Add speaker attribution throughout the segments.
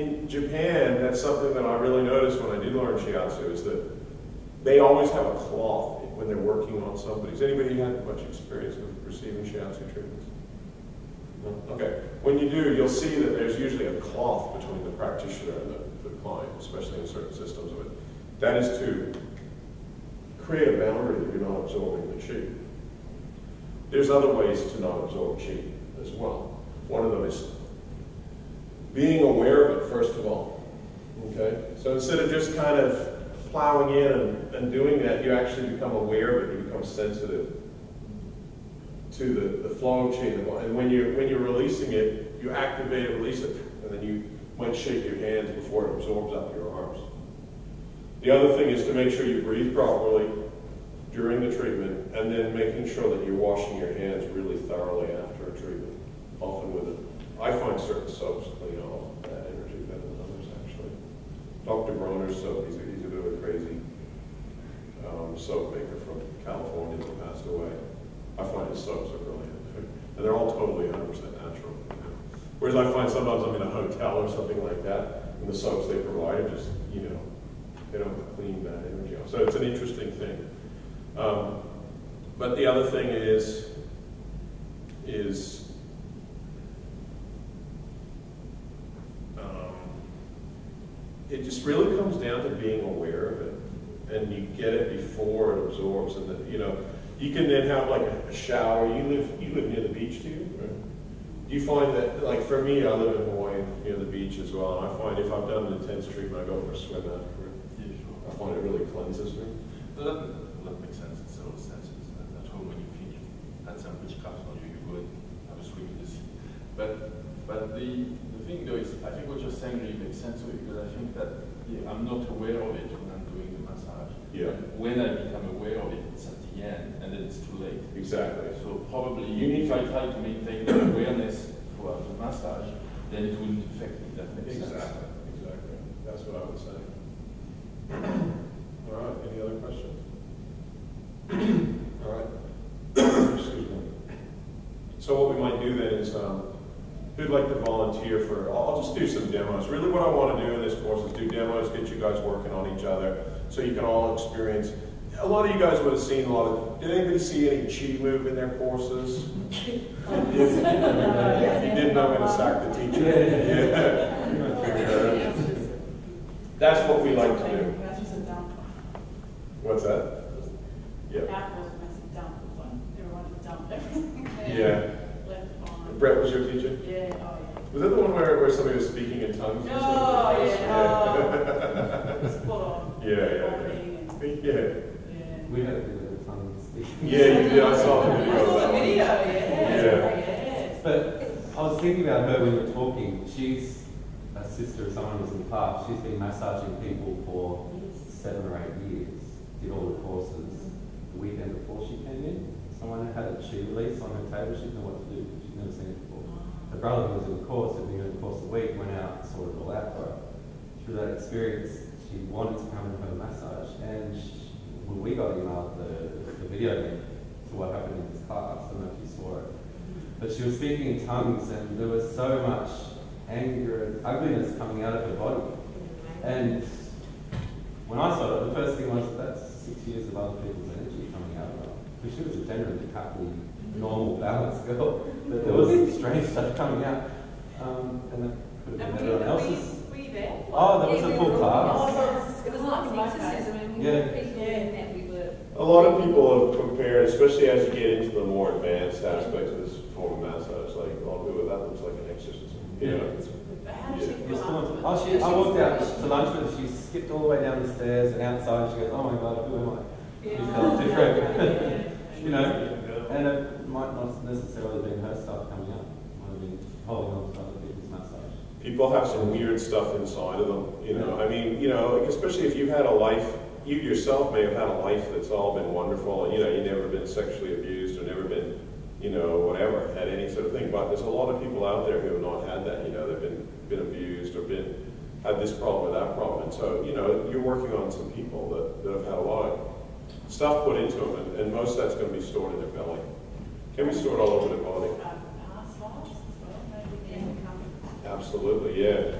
Speaker 1: in Japan, that's something that I really noticed when I did learn shiatsu is that they always have a cloth when they're working on somebody. Has anybody had much experience with receiving shiatsu treatments? No? Okay. When you do, you'll see that there's usually a cloth between the practitioner and the, the client, especially in certain systems of it. That is to create a boundary that you're not absorbing the chi. There's other ways to not absorb chi as well. One of them is being aware of it, first of all. Okay? So instead of just kind of plowing in and, and doing that, you actually become aware of it, you become sensitive to the, the flow of chi. And when you're, when you're releasing it, you activate it, release it, and then you might shake your hands before it absorbs up your arms. The other thing is to make sure you breathe properly during the treatment, and then making sure that you're washing your hands really thoroughly after a treatment, often with it. I find certain soaps clean off that energy better than others, actually. Dr. Bronner's soap, he's a, he's a bit of a crazy um, soap maker from California that passed away. I find his soaps are brilliant. And they're all totally 100% natural. Whereas I find sometimes I'm in a hotel or something like that, and the soaps they provide are just, you know, they don't clean that energy off. So it's an interesting thing. Um, but the other thing is, is it just really comes down to being aware of it. And you get it before it absorbs and then you know you can then have like a, shower. You live you live near the beach do you? Do you find that like for me i live in hawaii near the beach as well. And i find if i've done an intense treatment i go for a swim afterward yeah, sure. i find it really cleanses me.
Speaker 2: Well, that, that makes sense. In several senses at home when you finish at some which comes on you you go and have a swim in the sea. But but the thing though is, I think what you're saying really makes sense to me because I think that yeah, I'm not aware of it when I'm doing the massage.
Speaker 1: Yeah.
Speaker 2: When I become aware of it, it's at the end and then it's too late.
Speaker 1: Exactly.
Speaker 2: So probably you need if I try to maintain that awareness throughout the massage, then it wouldn't affect me. That makes
Speaker 1: exactly.
Speaker 2: sense.
Speaker 1: Exactly. That's what I would say. All right. Any other questions? All right. Excuse me. So what we might do then is um, who'd like to volunteer for, oh, I'll just do some demos. Really what I want to do in this course is do demos, get you guys working on each other so you can all experience. A lot of you guys would have seen a lot of, did anybody see any chi move in their courses? if you didn't, I'm going to sack the teacher. Yeah. That's what we like to do. What's that?
Speaker 3: Yeah.
Speaker 1: Yeah. Brett was your teacher?
Speaker 3: Yeah, oh yeah.
Speaker 1: Was that the one where, where somebody was speaking in tongues?
Speaker 3: Oh, yeah. Oh.
Speaker 1: yeah, yeah, yeah. Yeah.
Speaker 4: We had a bit of tongue
Speaker 1: speaking. Yeah, you did. I saw the video.
Speaker 3: I saw the video, yeah.
Speaker 1: Yeah.
Speaker 4: But I was thinking about her when we were talking. She's a sister of someone who's in the class. She's been massaging people for seven or eight years. Did all the courses the weekend before she came in. Someone had a chi release on her table. She didn't know what to do never seen it before. Her brother, who was in the course, had been in the course a week, went out and sorted it all out for her. Through that experience, she wanted to come and have a massage, and she, when we got emailed the, the video link to what happened in this class, I don't know if you saw it, but she was speaking in tongues, and there was so much anger and ugliness coming out of her body. And when I saw it, the first thing was that's six years of other people's energy coming out of her. Because she was a generally happy, normal, balance girl but there was some strange stuff coming out. Um, and that could have been everyone else's.
Speaker 3: Were you there?
Speaker 4: Oh, there was a full class.
Speaker 3: Oh, it was like exorcism and
Speaker 4: yeah.
Speaker 3: yeah. we were.
Speaker 1: A lot of people have compared, especially as you get into the more advanced aspects of this form of massage, like, oh, good, that looks like an exorcism. You know, it's,
Speaker 3: yeah.
Speaker 4: Oh, she, I walked out to lunch with her, she skipped all the way down the stairs and outside, she goes, oh my god, who am I? She felt different. you know, and it might not necessarily be her stuff coming up. Might have been holding on to other people's massage.
Speaker 1: People have some weird stuff inside of them, you know. I mean, you know, especially if you've had a life, you yourself may have had a life that's all been wonderful, and you know, you've never been sexually abused or never been, you know, whatever, had any sort of thing. But there's a lot of people out there who have not had that, you know, they've been been abused or been had this problem or that problem. And so, you know, you're working on some people that, that have had a lot of stuff put into them, and, and most of that's going to be stored in their belly. Can we store it all over the body. Absolutely, yeah.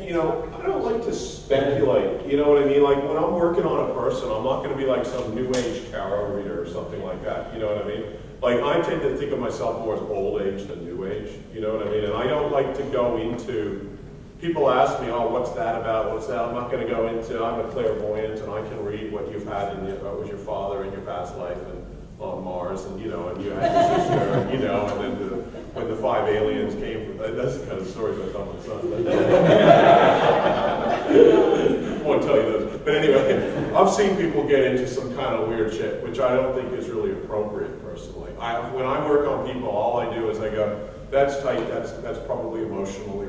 Speaker 1: you know, I don't like to speculate. You know what I mean? Like when I'm working on a person, I'm not going to be like some new age tarot reader or something like that. You know what I mean? Like I tend to think of myself more as old age than new age. You know what I mean? And I don't like to go into. People ask me, "Oh, what's that about? What's that?" I'm not going to go into. I'm a clairvoyant, and I can read what you've had in your, what was your father in your past life, and on Mars, and you know, and you had your sister, and, you know, and then the, when the five aliens came, from, uh, that's the kind of stories I tell my son. I won't tell you those. But anyway, I've seen people get into some kind of weird shit, which I don't think is really appropriate personally. I, when I work on people, all I do is I go, that's tight, that's, that's probably emotionally.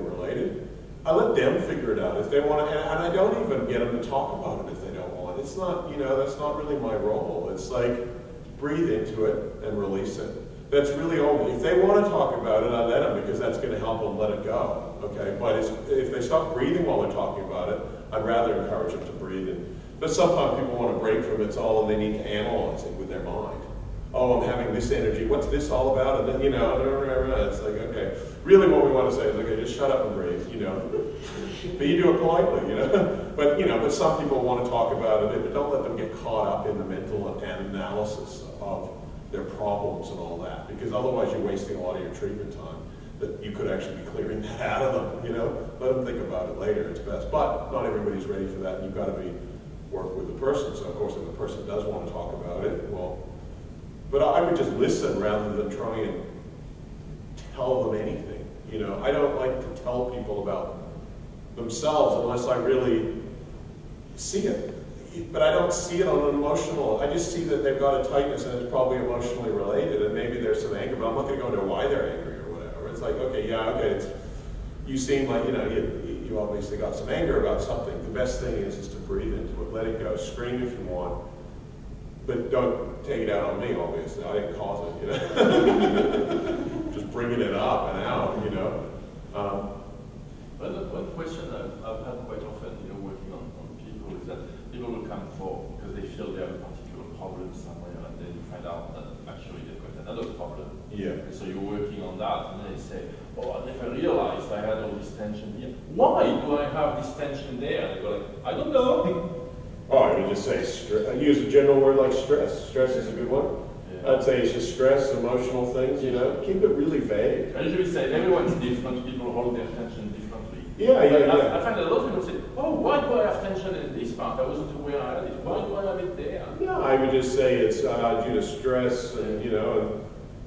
Speaker 1: I let them figure it out if they want to, and, and I don't even get them to talk about it if they don't want. It's not, you know, that's not really my role. It's like, breathe into it and release it. That's really only, if they want to talk about it, I let them because that's going to help them let it go, okay? But if they stop breathing while they're talking about it, I'd rather encourage them to breathe in. But sometimes people want to break from it all and they need to analyze it with their mind. Oh, I'm having this energy. What's this all about? And then, you know, it's like. Really what we want to say is, okay, just shut up and breathe, you know. but you do it politely, you know. but, you know, but some people want to talk about it, but don't let them get caught up in the mental analysis of their problems and all that, because otherwise you're wasting a lot of your treatment time that you could actually be clearing that out of them, you know? Let them think about it later, it's best. But not everybody's ready for that, and you've got to be work with the person. So of course, if the person does want to talk about it, well, but I would just listen rather than try and tell them anything. You know, I don't like to tell people about themselves unless I really see it but I don't see it on an emotional, I just see that they've got a tightness and it's probably emotionally related and maybe there's some anger, but I'm not going to go into why they're angry or whatever. It's like, okay, yeah, okay, you seem like, you know, you, you obviously got some anger about something. The best thing is, is to breathe into it, let it go, scream if you want, but don't take it out on me, obviously. I didn't cause it, you know. bringing it up and out, you know. Um,
Speaker 2: but one question I've, I've had quite often, you know, working on, on people is that people will come for because they feel they have a particular problem somewhere, and then you find out that actually they've got another problem.
Speaker 1: Yeah.
Speaker 2: And so you're working on that, and they say, "Oh, I never realized I had all this tension here. Why do I have this tension there?" And they go like, "I don't know."
Speaker 1: Oh, you just say, use a general word like stress. Stress is a good one. Yeah. I'd say it's just stress, emotional things, you know. Keep it really vague.
Speaker 2: I usually say everyone's different. People hold their attention
Speaker 1: yeah, yeah, yeah.
Speaker 2: I, I, find that a lot of people say, oh, why do I have tension in this part? I wasn't aware I had it. Why do I have it there?
Speaker 1: Yeah, I would just say it's uh, due to stress and, you know,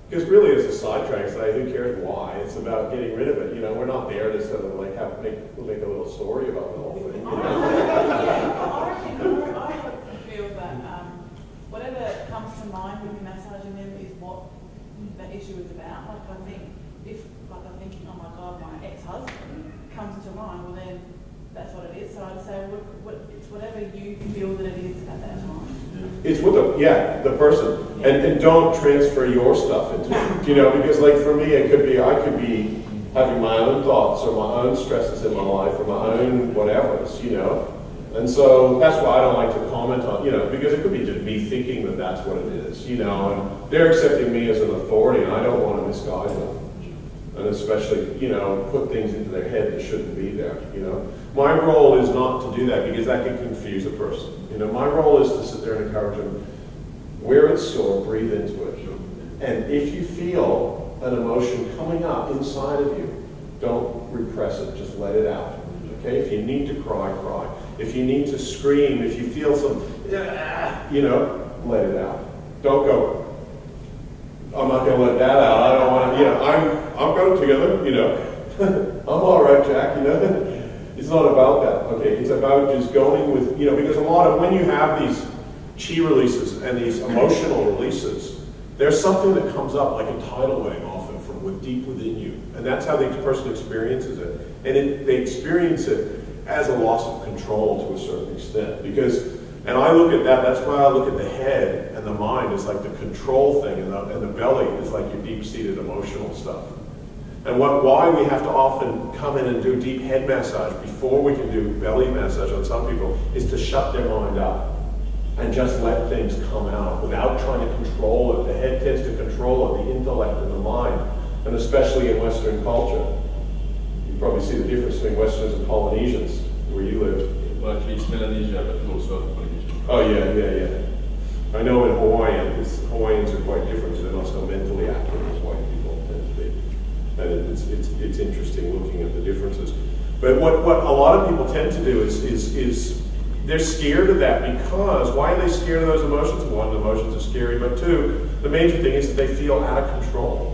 Speaker 1: because really it's a sidetrack site. Who cares why? It's about getting rid of it. You know, we're not there to sort of like have make make a little story about the whole thing. You know?
Speaker 3: I reckon I feel that um, whatever comes to mind when you're massaging them is what the issue is about. Like I think if like I'm thinking, oh my god, my ex-husband comes to mind, well then that's what it is. So I'd say what, what, it's whatever you feel that it is at that time.
Speaker 1: It's with the yeah the person, yeah. and and don't transfer your stuff into it. You know, because like for me, it could be I could be having my own thoughts or my own stresses in my life or my own whatever's. You know. And so that's why I don't like to comment on, you know, because it could be just me thinking that that's what it is, you know, and they're accepting me as an authority, and I don't want to misguide them and especially, you know, put things into their head that shouldn't be there, you know. My role is not to do that because that can confuse a person. You know, my role is to sit there and encourage them, where it's sore, breathe into it. And if you feel an emotion coming up inside of you, don't repress it, just let it out. Okay? If you need to cry, cry. If you need to scream, if you feel some, ah, you know, let it out. Don't go, I'm not going to let that out. I don't want to, you know, I'm, I'm going together, you know. I'm all right, Jack, you know. it's not about that, okay? It's about just going with, you know, because a lot of, when you have these chi releases and these emotional releases, there's something that comes up like a tidal wave often from deep within you. And that's how the person experiences it. And it, they experience it as a loss of control to a certain extent. Because and I look at that, that's why I look at the head and the mind as like the control thing, and the, and the belly is like your deep-seated emotional stuff. And what, why we have to often come in and do deep head massage before we can do belly massage on some people is to shut their mind up and just let things come out without trying to control it. The head tends to control it, the intellect and the mind, and especially in Western culture. Probably see the difference between Westerners and Polynesians, where you live.
Speaker 2: Well, actually, it's Melanesia, but also Polynesia.
Speaker 1: Oh, yeah, yeah, yeah. I know in Hawaii, because Hawaiians are quite different, so they're not so mentally active as white people tend to be. And it's, it's, it's interesting looking at the differences. But what, what a lot of people tend to do is, is, is they're scared of that because, why are they scared of those emotions? One, the emotions are scary, but two, the major thing is that they feel out of control.